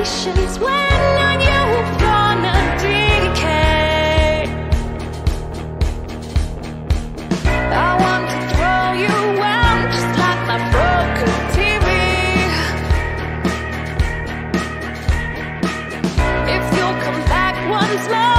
patience when are you gonna decay? I want to throw you out just like my broken TV. If you'll come back once more.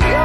Yeah.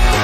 Yeah.